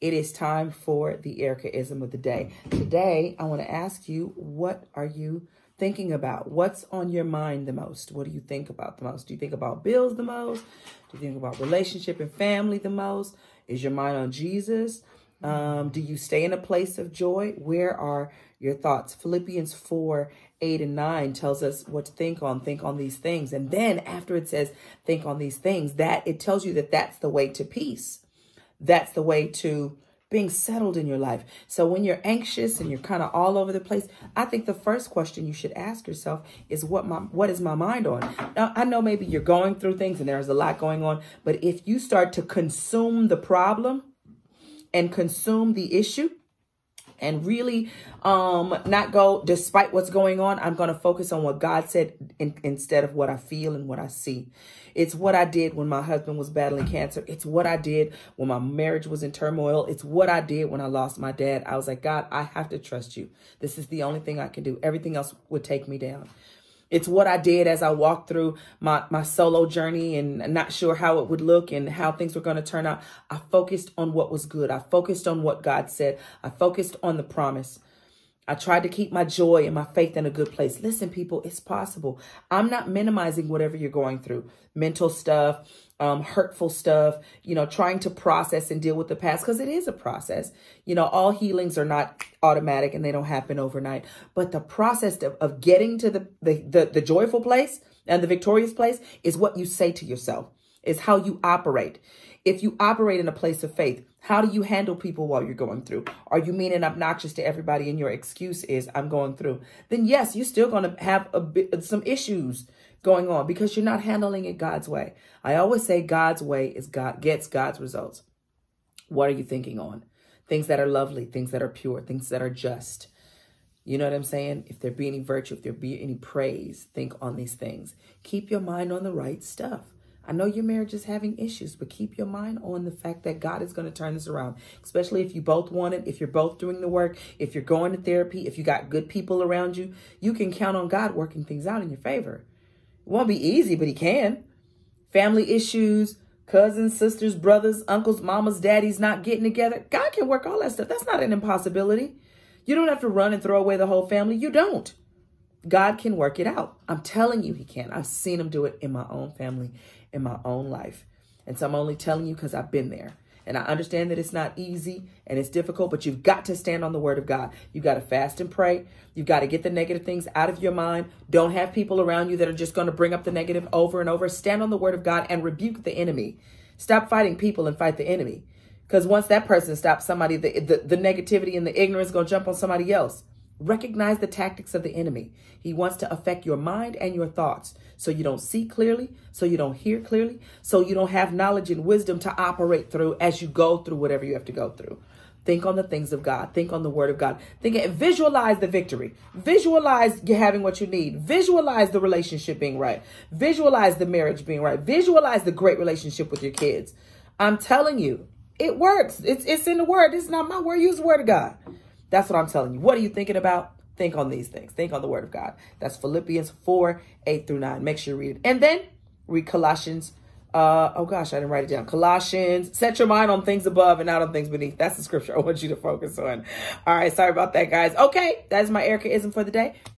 It is time for the Ericaism of the day. Today, I want to ask you, what are you thinking about? What's on your mind the most? What do you think about the most? Do you think about bills the most? Do you think about relationship and family the most? Is your mind on Jesus? Um, do you stay in a place of joy? Where are your thoughts? Philippians 4 8 and 9 tells us what to think on. Think on these things. And then after it says, think on these things, that it tells you that that's the way to peace that's the way to being settled in your life. So when you're anxious and you're kind of all over the place, I think the first question you should ask yourself is what my what is my mind on? Now I know maybe you're going through things and there's a lot going on, but if you start to consume the problem and consume the issue, and really um not go despite what's going on i'm going to focus on what god said in, instead of what i feel and what i see. It's what i did when my husband was battling cancer. It's what i did when my marriage was in turmoil. It's what i did when i lost my dad. I was like god i have to trust you. This is the only thing i can do. Everything else would take me down it's what I did as I walked through my, my solo journey and not sure how it would look and how things were going to turn out. I focused on what was good. I focused on what God said. I focused on the promise. I tried to keep my joy and my faith in a good place. Listen, people, it's possible. I'm not minimizing whatever you're going through mental stuff, um, hurtful stuff, you know, trying to process and deal with the past because it is a process. You know, all healings are not automatic and they don't happen overnight. But the process of, of getting to the, the, the, the joyful place and the victorious place is what you say to yourself, is how you operate. If you operate in a place of faith, how do you handle people while you're going through? Are you mean and obnoxious to everybody and your excuse is I'm going through? Then yes, you're still going to have a bit, some issues going on because you're not handling it God's way. I always say God's way is God gets God's results. What are you thinking on? Things that are lovely, things that are pure, things that are just. You know what I'm saying? If there be any virtue, if there be any praise, think on these things. Keep your mind on the right stuff. I know your marriage is having issues, but keep your mind on the fact that God is going to turn this around, especially if you both want it, if you're both doing the work, if you're going to therapy, if you got good people around you, you can count on God working things out in your favor. It won't be easy, but he can. Family issues, cousins, sisters, brothers, uncles, mamas, daddies not getting together. God can work all that stuff. That's not an impossibility. You don't have to run and throw away the whole family. You don't. God can work it out. I'm telling you, he can. I've seen him do it in my own family in my own life. And so I'm only telling you because I've been there. And I understand that it's not easy and it's difficult, but you've got to stand on the word of God. You've got to fast and pray. You've got to get the negative things out of your mind. Don't have people around you that are just going to bring up the negative over and over. Stand on the word of God and rebuke the enemy. Stop fighting people and fight the enemy. Because once that person stops, somebody, the, the, the negativity and the ignorance going to jump on somebody else. Recognize the tactics of the enemy. He wants to affect your mind and your thoughts so you don't see clearly, so you don't hear clearly, so you don't have knowledge and wisdom to operate through as you go through whatever you have to go through. Think on the things of God. Think on the word of God. Think visualize the victory. Visualize you having what you need. Visualize the relationship being right. Visualize the marriage being right. Visualize the great relationship with your kids. I'm telling you, it works. It's it's in the word. It's not my word. Use the word of God. That's what I'm telling you. What are you thinking about? Think on these things. Think on the word of God. That's Philippians 4, 8 through 9. Make sure you read it. And then read Colossians. Uh, oh gosh, I didn't write it down. Colossians, set your mind on things above and not on things beneath. That's the scripture I want you to focus on. All right, sorry about that, guys. Okay, that's my Ericaism for the day.